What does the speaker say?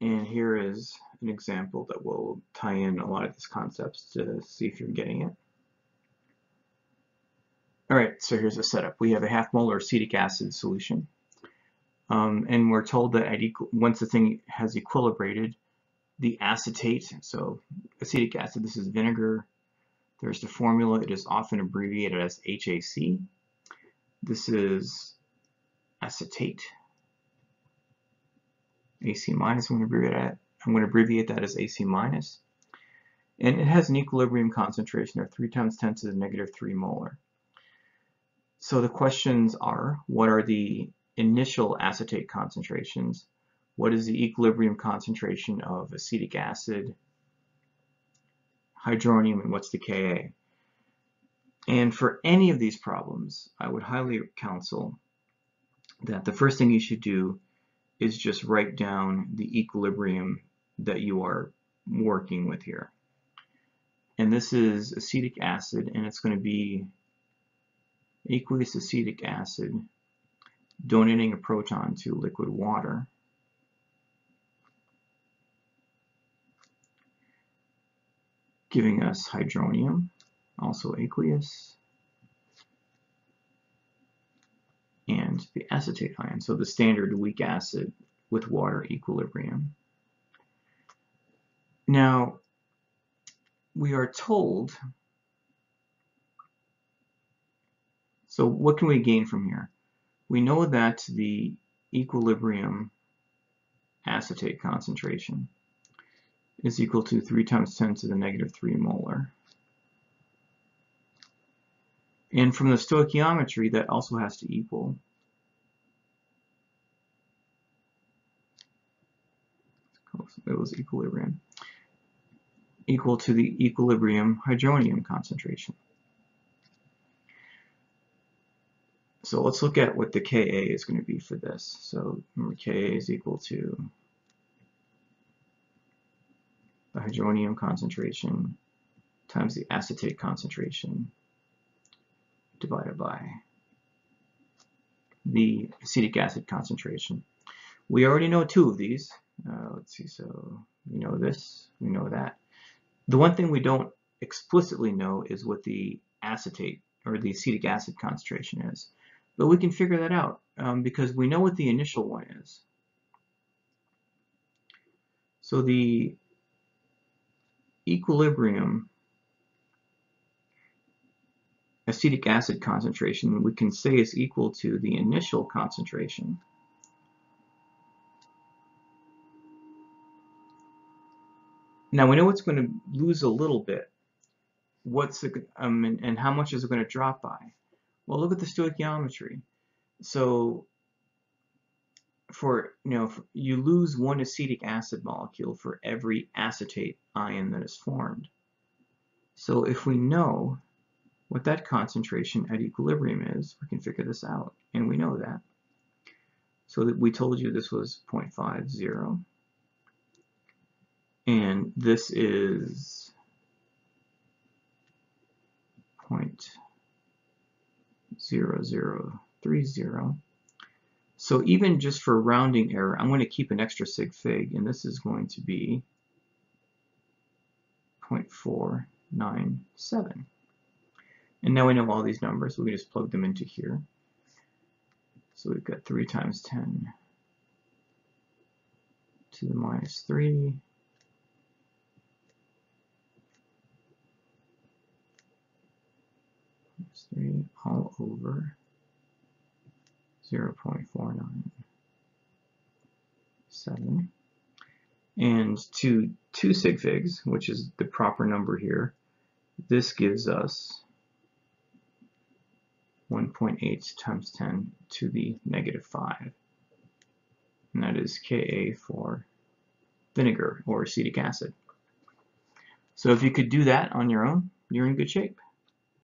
And here is an example that will tie in a lot of these concepts to see if you're getting it. All right, so here's the setup. We have a half molar acetic acid solution. Um, and we're told that at once the thing has equilibrated, the acetate, so acetic acid, this is vinegar. There's the formula. It is often abbreviated as HAC. This is acetate. AC minus, I'm going to abbreviate that. I'm going to abbreviate that as AC minus. And it has an equilibrium concentration of 3 times 10 to the negative 3 molar. So the questions are, what are the initial acetate concentrations? What is the equilibrium concentration of acetic acid, hydronium, and what's the Ka? And for any of these problems, I would highly counsel that the first thing you should do is just write down the equilibrium that you are working with here. And this is acetic acid, and it's going to be aqueous acetic acid donating a proton to liquid water. giving us hydronium, also aqueous, and the acetate ion, so the standard weak acid with water equilibrium. Now, we are told So what can we gain from here? We know that the equilibrium acetate concentration is equal to 3 times 10 to the negative 3 molar. And from the stoichiometry, that also has to equal it was equilibrium equal to the equilibrium hydronium concentration. So let's look at what the Ka is going to be for this. So remember Ka is equal to the hydronium concentration times the acetate concentration divided by the acetic acid concentration. We already know two of these. Uh, let's see, so we know this, we know that. The one thing we don't explicitly know is what the acetate or the acetic acid concentration is. But we can figure that out um, because we know what the initial one is. So the equilibrium acetic acid concentration we can say is equal to the initial concentration. Now we know it's going to lose a little bit. What's the, um, and, and how much is it going to drop by? Well, look at the stoichiometry. So for, you know, you lose one acetic acid molecule for every acetate ion that is formed. So if we know what that concentration at equilibrium is, we can figure this out, and we know that. So that we told you this was 0.50, and this is 0.0030. So even just for rounding error, I'm going to keep an extra sig fig, and this is going to be 0.497. And now we know all these numbers, we just plug them into here. So we've got 3 times 10 to the minus 3 3 all over 0.497 and to 2 sig figs, which is the proper number here, this gives us 1.8 times 10 to the negative 5. And that is Ka for vinegar or acetic acid. So if you could do that on your own, you're in good shape.